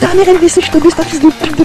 Ta mère, elle laisse, je te baisse ta fils de pute de